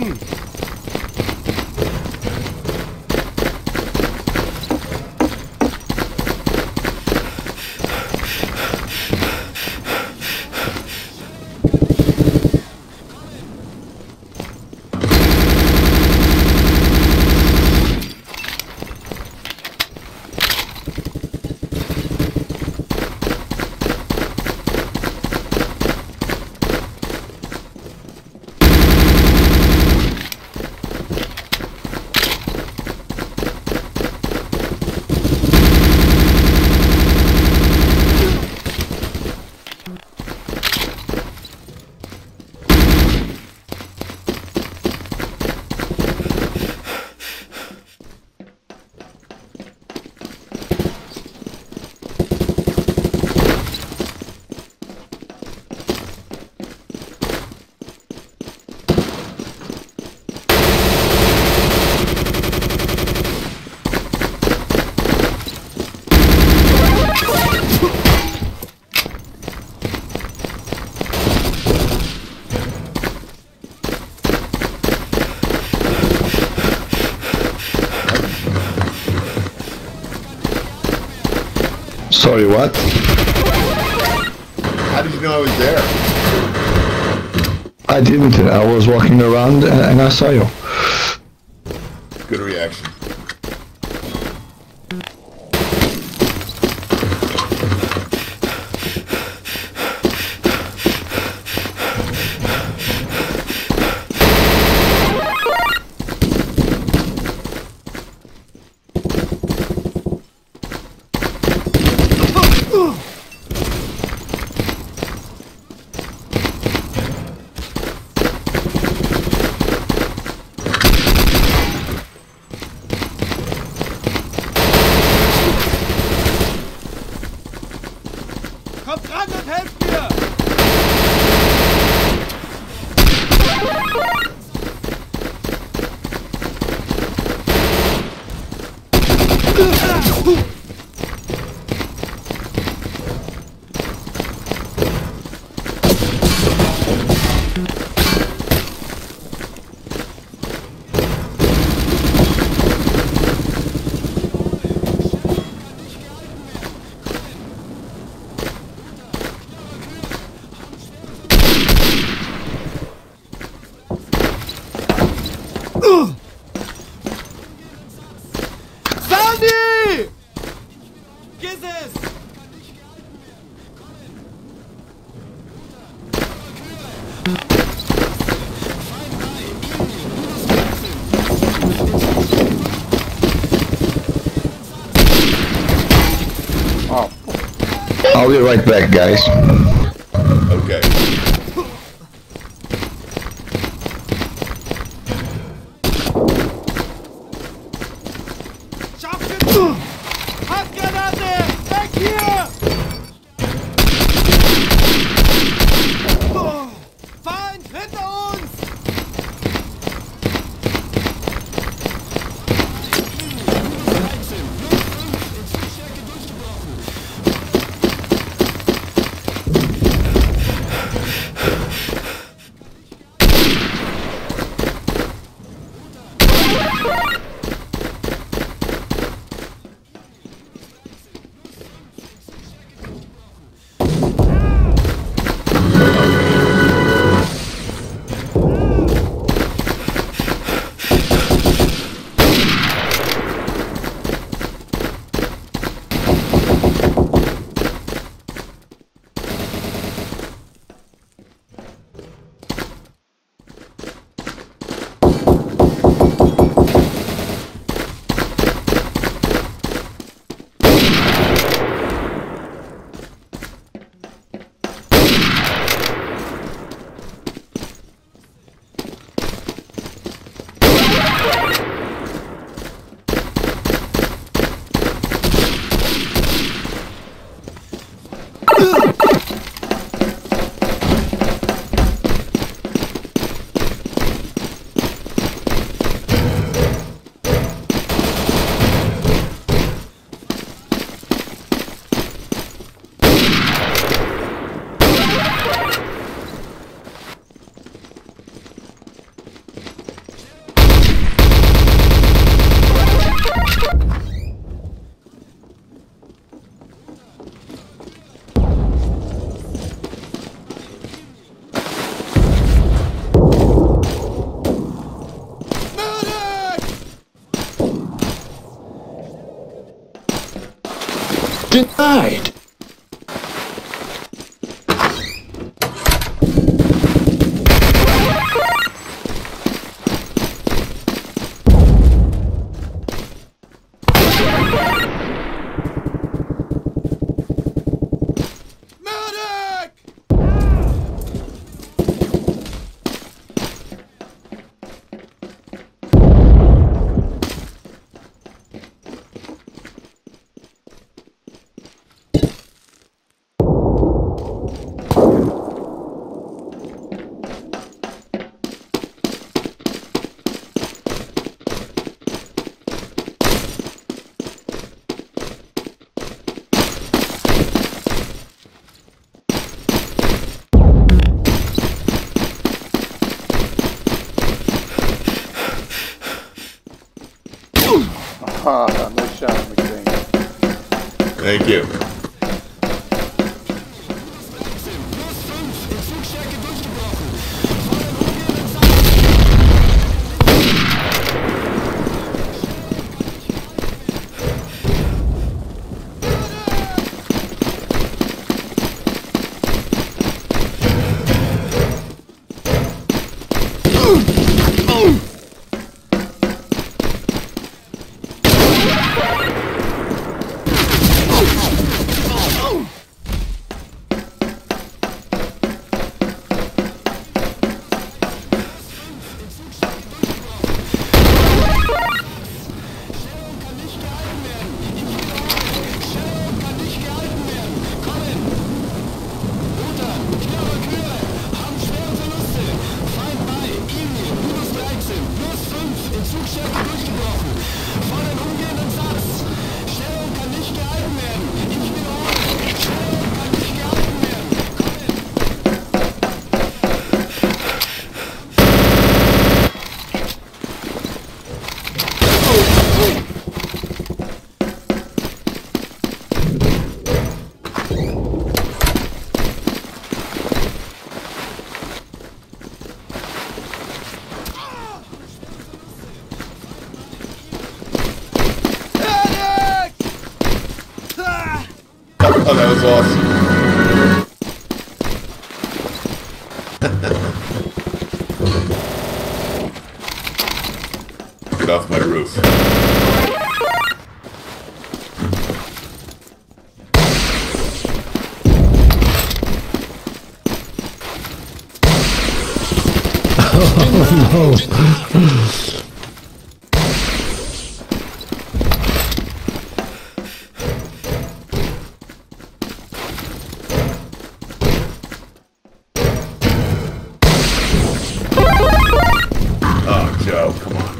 werden! Sorry, what? How did you know I was there? I didn't. I was walking around and, and I saw you. I'll be right back, guys. Okay. Denied. Oh, that was awesome. Get off my roof. Oh, Joe, come on.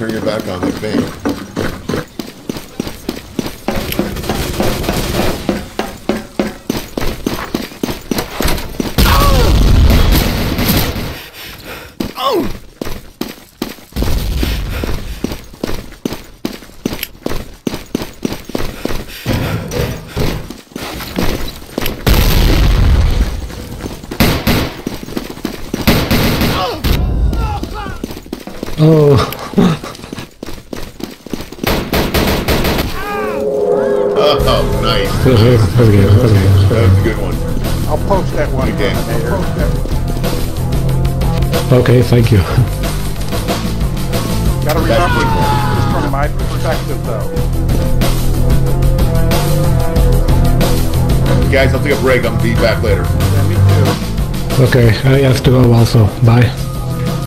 turn your back on the thing. Oh. Okay, okay, okay. That was a good one. I'll post that one. Okay. Terminator. Okay, thank you. Gotta remember, a good from my perspective though. Guys, I'll take a break. I'll be back later. Yeah, me too. Okay, I have to go also. Bye.